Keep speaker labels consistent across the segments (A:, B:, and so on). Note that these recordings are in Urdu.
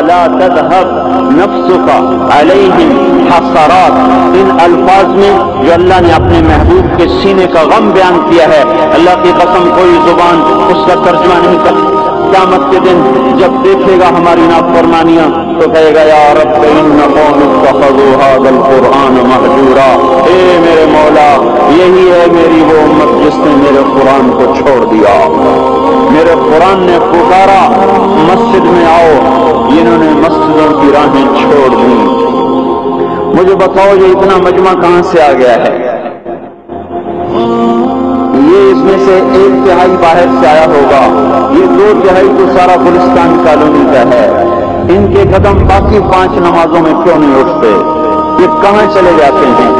A: ولا تذهب نفسك عليهم حسرات۔ ان الفاظ میں جو اللہ نے اپنے محبوب کے سینے کا غم بیان کیا ہے، اللہ کی قسم کوئی زبان اس کا ترجمہ نہیں کر قیامت کے دن جب دیکھے گا ہماری نافرمانیاں تو کہے گا، یا رب، ان قوم اتخذوا هذا القرآن مهجورا۔ اے میرے مولا، یہی ہے میری وہ امت جس نے میرے قرآن کو چھوڑ دیا۔ میرے قرآن نے پکارا، مسجد میں آؤ۔ انہوں نے مسجدوں کی راہیں چھوڑ دی مجھے بتاؤ یہ اتنا مجمع کہاں سے آ گیا ہے؟ یہ اس میں سے ایک تہائی باہر سے آیا ہوگا۔ یہ دو تہائی تو سارا گلستان کالونی کا ہے۔ ان کے قدم باقی پانچ نمازوں میں کیوں نہیں اٹھتے؟ یہ کہاں چلے جاتے ہیں؟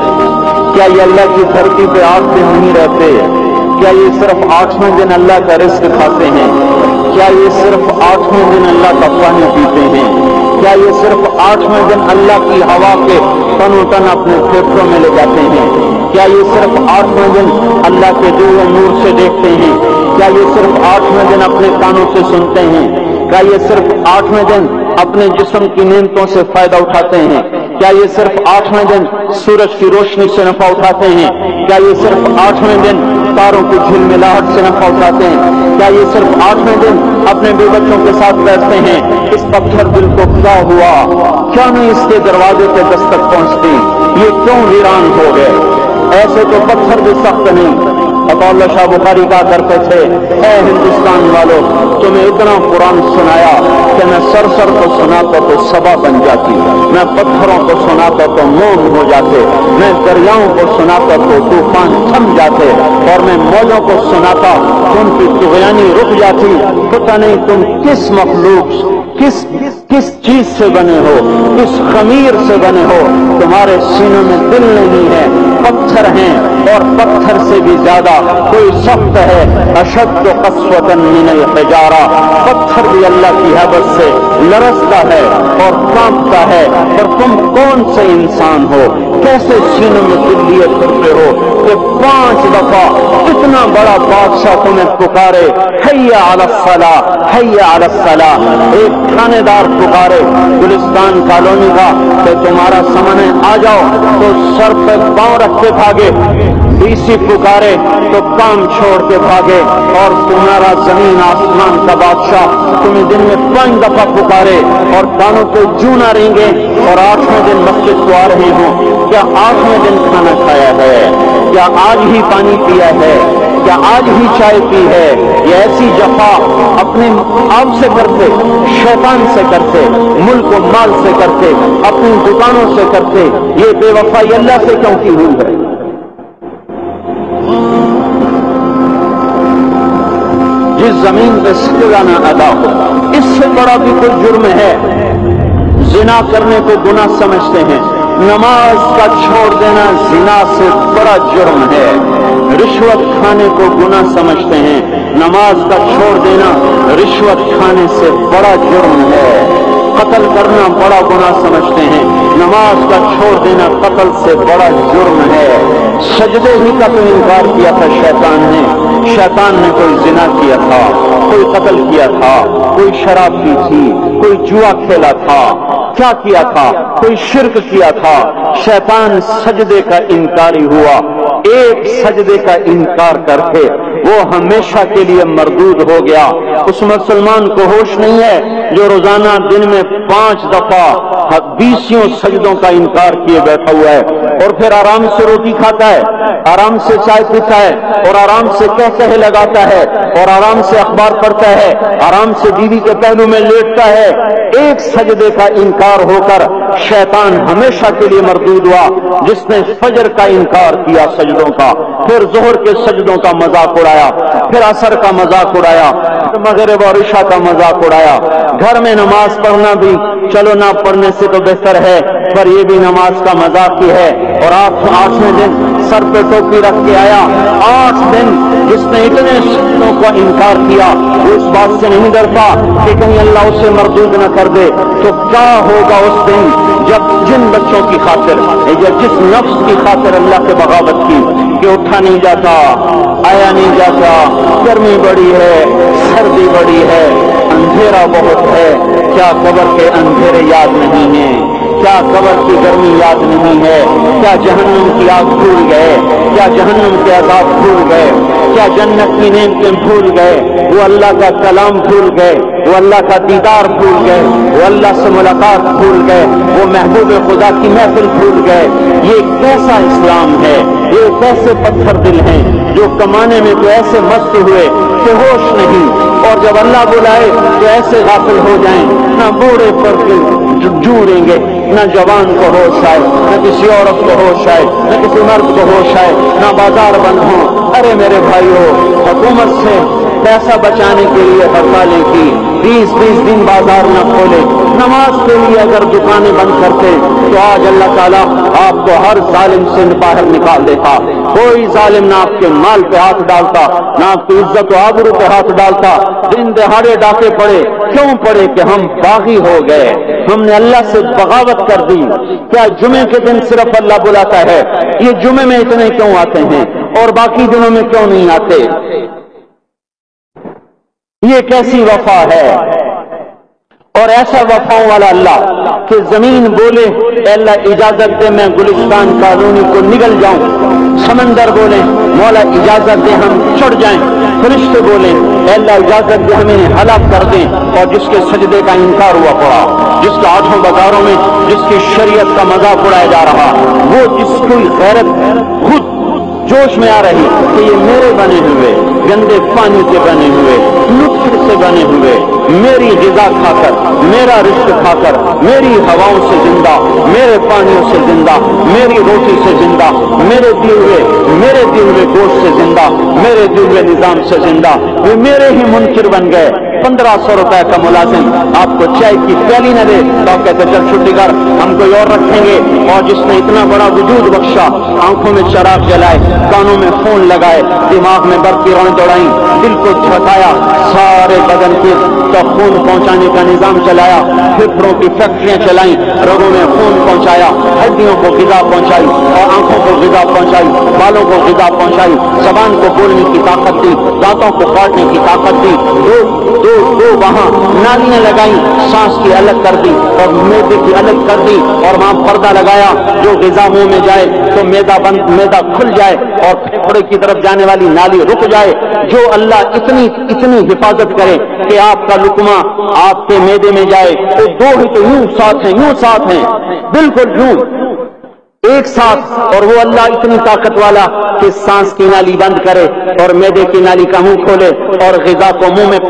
A: کیا یہ اللہ کی دھرتی پہ آٹھ دن نہیں رہتے؟ کیا یہ صرف آٹھویں دن اللہ کا رزق کھاتے ہیں؟ کیا یہ صرف آٹھویں دن اللہ کا پانی پیتے ہیں؟ کیا یہ صرف آٹھویں دن اللہ کی ہوا کے تن و تن اپنے پھیپڑوں میں لے جاتے ہیں؟ کیا یہ صرف آٹھویں دن اللہ کے دور نور سے دیکھتے ہیں؟ کیا یہ صرف آٹھویں دن اپنے کانوں سے سنتے ہیں؟ کیا یہ صرف آٹھویں دن اپنے جسم کی نعمتوں سے فائدہ اٹھاتے ہیں؟ کیا یہ صرف آٹھویں دن سورج کی روشنی سے نفع اٹھاتے ہیں؟ کیا یہ صرف آٹھویں دن تاروں کو جھل ملاہٹ سے نہ پہنچاتے ہیں۔ کیا یہ صرف آٹھویں دن اپنے بے بچوں کے ساتھ بیٹھتے ہیں؟ اس پتھر دل کو کیا ہوا؟ کیا نہیں اس کے دروازے پہ دستک پہنچتی یہ کیوں ویران ہو گئے؟ ایسے تو پتھر بھی سخت نہیں۔ اللہ شاہ بخاری کا کرتے تھے۔ اے ہندوستان والوں تمہیں اتنا قرآن سنایا کہ میں سر سر کو سناتا تو سبا بن جاتی۔ میں پتھروں کو سناتا تو موم ہو جاتے۔ میں دریاؤں کو سناتا تو طوفان تھم جاتے۔ اور میں موجوں کو سناتا، تم کی تغیانی رک جاتی۔ پتہ نہیں تم کس مخلوق، کس کس چیز سے بنے ہو، کس خمیر سے بنے ہو۔ تمہارے سینوں میں دل نہیں ہے، پتھر ہیں۔ اور پتھر سے بھی زیادہ کوئی سخت ہے، اشد قسوتن من الحجارہ۔ پتھر بھی اللہ کی حبت سے لرستا ہے اور کانپتا ہے۔ اور تم کون سے انسان ہو؟ کیسے سینوں میں دل لیے پھرتے ہو کہ پانچ دفعہ اتنا بڑا بادشاہ تمہیں پکارے؟ حیا علی الصلاح، حیا علی الصلاح۔ ایک تھانے دار پکارے، گلستان کالونی کا کہ تمہارا سمن آ جاؤ تو سر پہ پاؤں رکھ کے بھاگے۔ ڈی سی پکارے تو کام چھوڑ کے بھاگے اور تمہارا زمین آسمان کا بادشاہ تمہیں دن میں پانچ دفعہ پکارے اور کانوں پہ جو نہ رہیں گے اور آٹھویں دن مسجد کو آ رہے ہوں۔ کیا آٹھویں دن کھانا کھایا ہے؟ کیا آج ہی پانی پیا ہے؟ کیا آج ہی چائے پی ہے؟ یہ ایسی جفا اپنے آپ سے کرتے، شیطان سے کرتے، ملک و مال سے کرتے، اپنی دکانوں سے کرتے، یہ بے وفائی اللہ سے کیوں کی ہوئی ہے؟ زمین پہ سکانا ادا ہو۔ اس سے بڑا بھی کوئی جرم ہے۔ زنا کرنے کو گناہ سمجھتے ہیں۔ نماز کا چھوڑ دینا زنا سے بڑا جرم ہے۔ رشوت کھانے کو گناہ سمجھتے ہیں۔ نماز کا چھوڑ دینا رشوت کھانے سے بڑا جرم ہے۔ قتل کرنا بڑا گناہ سمجھتے ہیں۔ نماز کا چھوڑ دینا قتل سے بڑا جرم ہے۔ سجدے ہی کا تو انکار کیا تھا شیطان نے۔ شیطان نے کوئی زنا کیا تھا، کوئی قتل کیا تھا، کوئی شراب پی تھی، کوئی جوا کھیلا تھا۔ کیا کیا تھا؟ کوئی شرک کیا تھا؟ شیطان سجدے کا انکاری ہوا۔ ایک سجدے کا انکار کر کے وہ ہمیشہ کے لیے مردود ہو گیا۔ اس مسلمان کو ہوش نہیں ہے جو روزانہ دن میں پانچ دفعہ بیسوں سجدوں کا انکار کیے بیٹھا ہوا ہے اور پھر آرام سے روٹی کھاتا ہے، آرام سے چائے پیتا ہے اور آرام سے کہہ کہے لگاتا ہے اور آرام سے اخبار پڑھتا ہے، آرام سے بیوی کے پہلو میں لیٹتا ہے۔ ایک سجدے کا انکار ہو کر شیطان ہمیشہ کے لیے مردود ہوا، جس نے فجر کا انکار کیا سجدوں کا۔ پھر زہر کے سجدوں کا مذاق اڑایا، پھر اثر کا مذاق اڑایا، مغرب اور عشاء کا مذاق اڑایا۔ گھر میں نماز پڑھنا بھی چلو نہ پڑھنے سے تو بہتر ہے، پر یہ بھی نماز کا مذاق ہی ہے۔ اور آپ آٹھویں دن سر پہ ٹوپی رکھ کے آیا۔ آٹھ دن جس نے اتنے سنوں کا انکار کیا۔ وہ اس بات سے نہیں ڈرتا کہ کہیں اللہ اسے مردود نہ کر دے۔ تو کیا ہوگا اس دن جب جن بچوں کی خاطر یعنی یا جس نفس کی خاطر اللہ کے بغاوت کی، کہ اٹھا نہیں جاتا، آیا نہیں جاتا، گرمی بڑی ہے، سردی بڑی ہے، اندھیرا بہت ہے۔ کیا قبر کے اندھیرے یاد نہیں ہیں؟ کیا قبر کی گرمی یاد نہیں ہے؟ کیا جہنم کی آگ بھول گئے؟ کیا جہنم کے عذاب بھول گئے؟ کیا جنت کی نعمتیں بھول گئے؟ وہ اللہ کا کلام بھول گئے، وہ اللہ کا دیدار بھول گئے، وہ اللہ سے ملاقات بھول گئے، وہ محبوب خدا کی محفل بھول گئے۔ یہ کیسا اسلام ہے؟ یہ کیسے پتھر دل ہیں؟ جو کمانے میں تو ایسے مست ہوئے کہ ہوش نہیں۔ اور جب اللہ بلائے تو ایسے غافل ہو جائیں، نہ بوڑھے پر جوریں گے، نہ جوان کو ہوش آئے، نہ کسی عورت کو ہوش آئے، نہ کسی مرد کو ہوش آئے، نہ بازار بند ہوں۔ ارے میرے بھائیوں حکومت سے پیسہ بچانے کے لیے ہڑتالیں کی، بیس بیس دن بازار نہ کھولے۔ نماز کے لیے اگر دکانیں بند کرتے، تو آج اللہ تعالیٰ آپ کو ہر ظالم سے باہر نکال دیتا۔ کوئی ظالم نہ آپ کے مال پہ ہاتھ ڈالتا، نہ آپ کی عزت و آبرو پہ ہاتھ ڈالتا۔ دن دہاڑے ڈاکے پڑے، کیوں پڑے کہ ہم باغی ہو گئے؟ ہم نے اللہ سے بغاوت کر دی۔ کیا جمعے کے دن صرف اللہ بلاتا ہے؟ یہ جمعے میں اتنے کیوں آتے ہیں؟ اور باقی دنوں میں کیوں نہیں آتے؟ یہ کیسی وفا ہے؟ اور ایسا وفاؤں والا اللہ کہ زمین بولے، اے اللہ اجازت دے، میں گلستان کالونی کو نگل جاؤں۔ سمندر بولے، مولا اجازت دے، ہم چڑھ جائیں۔ فرشتے بولے، اے اللہ اجازت دے، ہمیں ہلاک کر دیں۔ اور جس کے سجدے کا انکار ہوا پڑا، جس کے آٹھوں بازاروں میں، جس کی شریعت کا مذاق اڑایا جا رہا، وہ جس کی غیرت، خود جوش میں آ رہی کہ یہ میرے بنے ہوئے، گندے پانی کے بنے ہوئے۔ نطف نہیں ہوئے۔ میری غذا کھا کر میرا رشت کھا کر میری ہواؤں سے زندہ، میرے پانیوں سے زندہ، میری روٹی سے زندہ، میرے دیے ہوئے، میرے دیے ہوئے گوشت سے زندہ، میرے دیے ہوئے نظام سے زندہ۔ وہ میرے ہی منکر بن گئے۔ پندرہ سو روپے کا ملازم آپ کو چائے کی پیالی نہ دے۔ تو آپ کہتے چل چھٹی کر ہم کوئی اور رکھیں گے۔ اور جس نے اتنا بڑا وجود بخشا، آنکھوں میں چراغ جلائے، کانوں میں خون لگائے، دماغ میں برقی رویں دوڑائی، دل کو چھٹایا، سارے بدن کے تو خون پہنچانے کا نظام چلایا پھپڑوں کی فیکٹریاں چلائیں، رگوں میں خون پہنچایا، ہڈیوں کو غذا پہنچائی، اور آنکھوں کو غذا پہنچائی، بالوں کو غذا پہنچائی، زبان کو بولنے کی طاقت دی، دانتوں کو کاٹنے کی طاقت دی۔ دو دو دو وہاں نالیاں لگائی سانس کی الگ کر دی اور میدے کی الگ کر دی اور وہاں پردہ لگایا، جو غذا منہ میں جائے تو میدا بند میدا کھل جائے اور پھیپڑے کی طرف جانے والی نالی رک جائے۔ جو اللہ اتنی اتنی حفاظت کرے کہ آپ کا لکما آپ کے میدے میں جائے تو دو ہی تو یوں ساتھ ہیں، یوں ساتھ ہیں۔ بالکل یوں۔ ایک ساتھ اور وہ اللہ اتنی طاقت والا کہ سانس کی نالی بند کرے اور میدے کی نالی کا منہ کھولے اور غذا کو منہ میں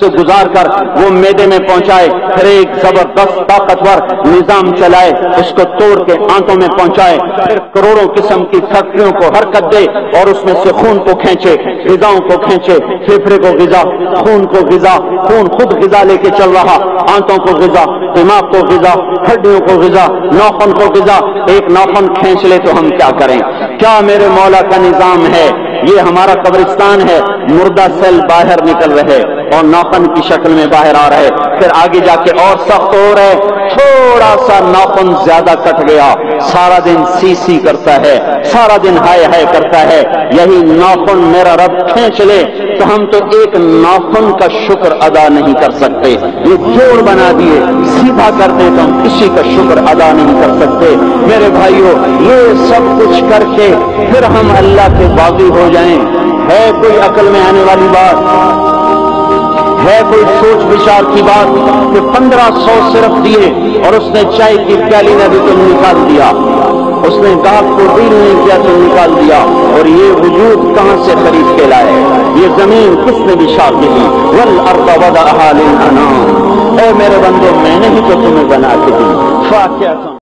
A: سے گزار کر وہ میدے میں پہنچائے پھر ایک زبردست طاقتور نظام چلائے، اس کو توڑ کے آنتوں میں پہنچائے، پھر کروڑوں قسم کی فیکٹریوں کو حرکت دے اور اس میں سے خون کو کھینچے، غذاؤں کو کھینچے پھیپڑے کو غذا، خون کو غذا، خون خود غذا لے کے چل رہا، آنتوں کو غذا، دماغ کو غذا، ہڈیوں کو غذا نوخن کو غذا، ایک نوخن کھینچ لے تو ہم کیا کریں؟ کیا میرے مولا کا نظام ہے؟ یہ ہمارا قبرستان ہے، مردہ سیل باہر نکل رہے۔ اور نوپن کی شکل میں باہر آ رہے۔ پھر آگے جا کے اور سخت ہو رہے۔ تھوڑا سا نوپن زیادہ کٹ گیا۔ سارا دن سی سی کرتا ہے۔ سارا دن ہائے ہائے کرتا ہے۔ یہی نوپن میرا رب کھینچ لے تو ہم تو ایک نوپن کا شکر ادا نہیں کر سکتے۔ یہ جوڑ بنا دیے۔ سیدھا کر دیں تو ہم کسی کا شکر ادا نہیں کر سکتے۔ میرے بھائیوں یہ سب کچھ کر کے پھر ہم اللہ کے باغی ہو جائیں۔ ہے کوئی عقل میں آنے والی بات؟ ہے کوئی سوچ بچار کی بات کہ پندرہ سو صرف دیے اور اس نے چائے کی پیالی نے بھی تو نکال دیا۔ اس نے دانت کو ڈیل نہیں کیا تو نکال دیا اور یہ وجود کہاں سے خرید کے لائے یہ زمین کس نے بھی شاپ دی ول اردا اے میرے بندے میں نے ہی تو تمہیں بنا کے دی۔